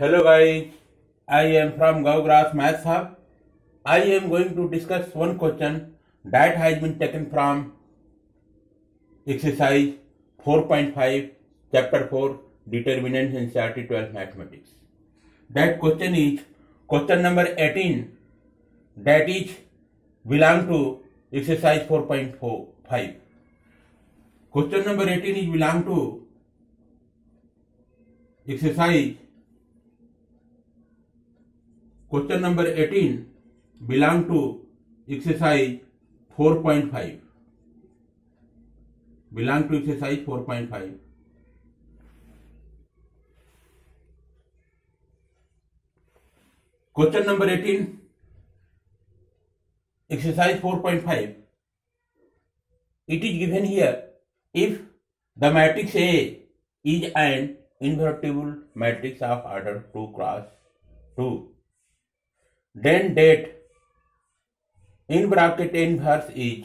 Hello guys, I am from Gaugra's Maths Hub. I am going to discuss one question that has been taken from exercise 4.5, chapter 4, determinants in CRT 12 mathematics. That question is question number 18, that is belong to exercise 4.5. Question number 18 is belong to exercise Question number 18 belong to exercise 4.5. Belong to exercise 4.5. Question number 18, exercise 4.5. It is given here, if the matrix A is an invertible matrix of order 2 cross 2, then date in bracket inverse is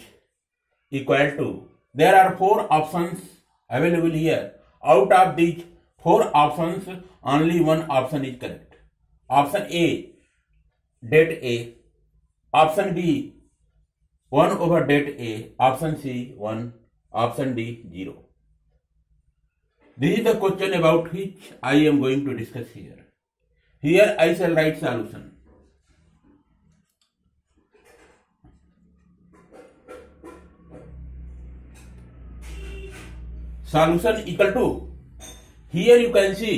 equal to there are four options available here out of these four options only one option is correct option a date a option b 1 over date a option c 1 option d 0 this is the question about which i am going to discuss here here i shall write solution solution equal to here you can see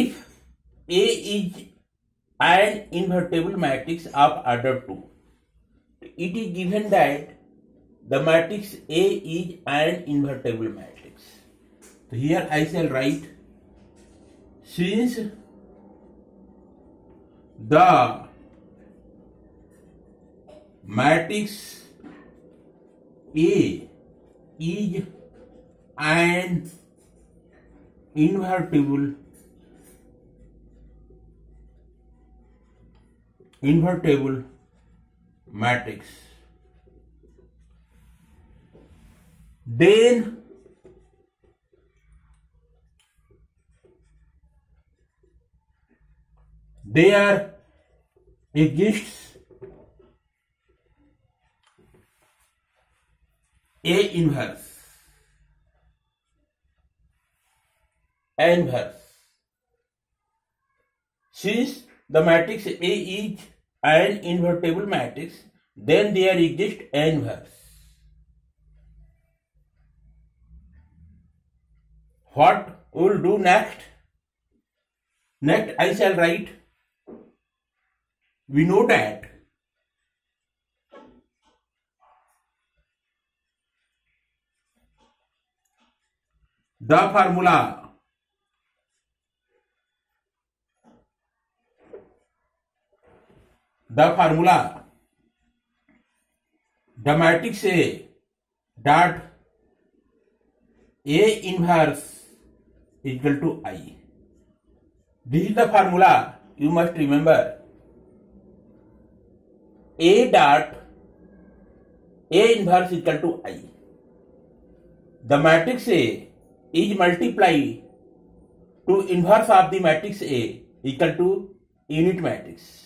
if a is an invertible matrix of order 2 it is given that the matrix a is an invertible matrix so here i shall write since the matrix a is and invertible invertible matrix then there exists A inverse and her. Since the matrix A is an invertible matrix, then there exists inverse. What we'll do next? Next, I shall write. We know that the formula The formula the matrix A dot A inverse is equal to I. This is the formula you must remember. A dot A inverse is equal to I. The matrix A is multiplied to inverse of the matrix A equal to unit matrix.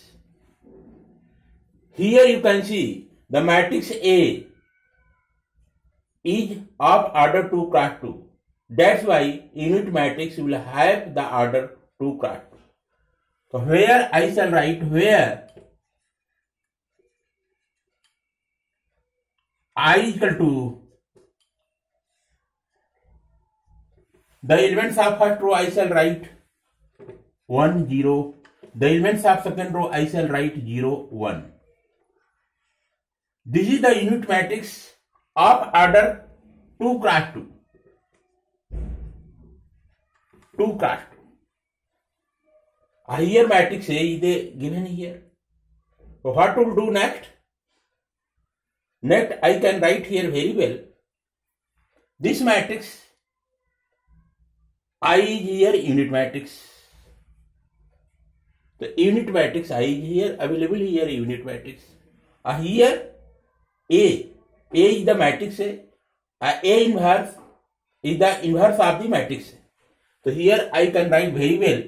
Here you can see the matrix A is of order 2 cross 2. That's why unit matrix will have the order 2 cross 2. So where I shall write where I equal to the elements of first row I shall write 1 0. The elements of second row I shall write 0 1. This is the unit matrix of order 2 cross 2. 2 cross 2. Higher here matrix A is given here. So what will do next? Next I can write here very well. This matrix I is here unit matrix. The unit matrix I is here available here unit matrix. here A. A is the matrix A. Uh, A inverse is the inverse of the matrix A. So here I can write very well.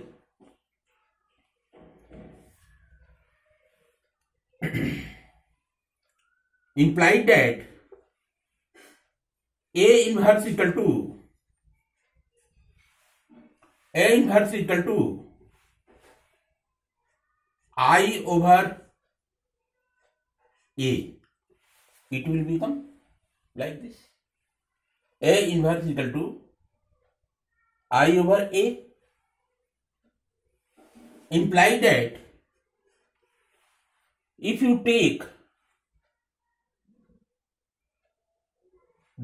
implied that A inverse equal to A inverse equal to I over A. it will become like this a inverse is equal to i over a imply that if you take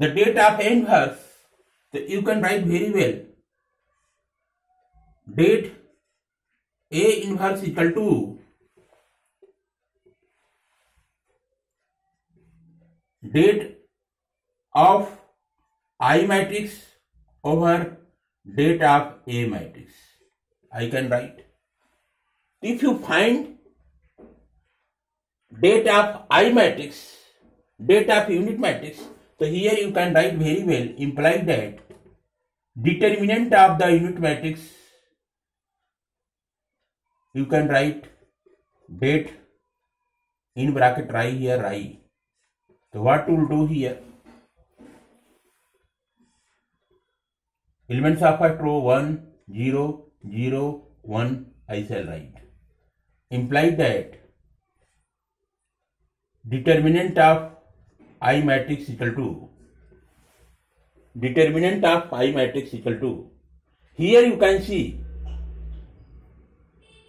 the data of inverse so you can write very well date a inverse equal to date of I matrix over date of A matrix. I can write. If you find date of I matrix, date of unit matrix, so here you can write very well, imply that determinant of the unit matrix, you can write date in bracket right here i So what we'll do here? Elements of first row 1, 0, 0, 1, I shall write. Imply that determinant of I matrix equal to determinant of I matrix equal to here you can see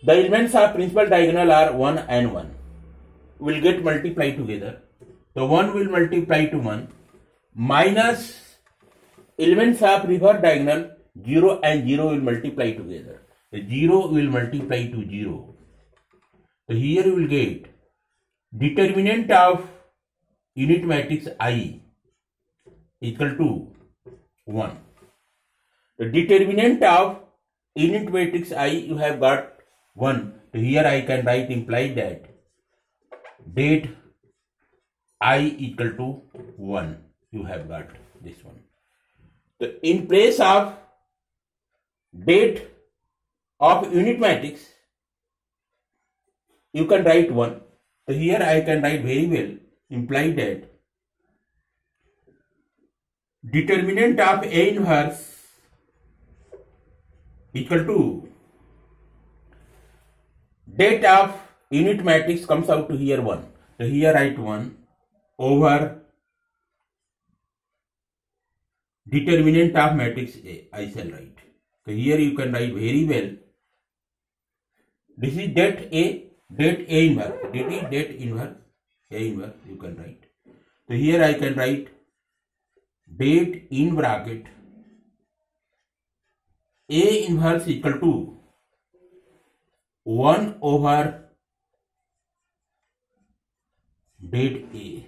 the elements of principal diagonal are 1 and 1 will get multiplied together So 1 will multiply to 1 minus elements of reverse diagonal 0 and 0 will multiply together. 0 will multiply to 0. So here you will get determinant of unit matrix I equal to 1. The determinant of unit matrix I you have got 1. So here I can write implied that date i equal to 1 you have got this one so in place of date of unit matrix you can write 1 so here i can write very well imply that determinant of a inverse equal to date of unit matrix comes out to here 1 so here write 1 over determinant of matrix A. I shall write. So here you can write very well. This is that A, that A inverse. That is that inverse, A inverse you can write. So here I can write that in bracket A inverse equal to 1 over that A.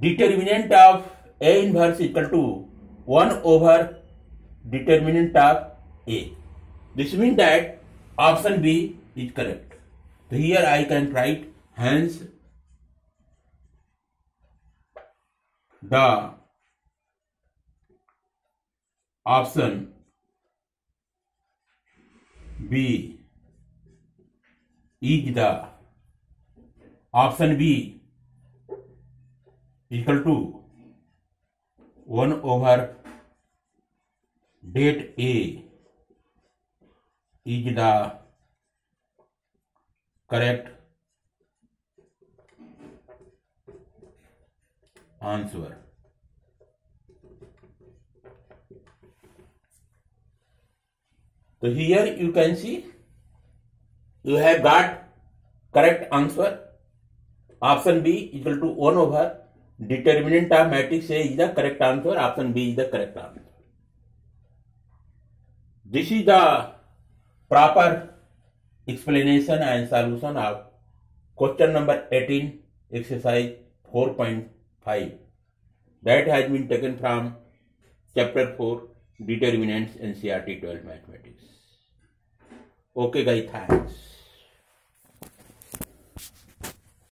determinant of A inverse equal to 1 over determinant of A. This means that option B is correct. So here I can write hence the option B is the option B equal to 1 over date A is the correct answer. So here you can see you have got correct answer. Option B equal to 1 over Determinant of matrix A is the correct answer. Option B is the correct answer. This is the proper explanation and solution of question number 18, exercise 4.5. That has been taken from chapter 4, Determinants, NCERT 12 Mathematics. Okay guys, thanks.